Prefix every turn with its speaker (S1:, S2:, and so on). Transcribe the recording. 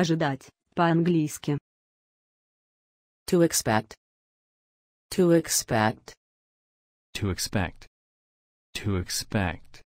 S1: Ожидать, по-английски.
S2: To expect. To expect.
S3: To expect. To expect.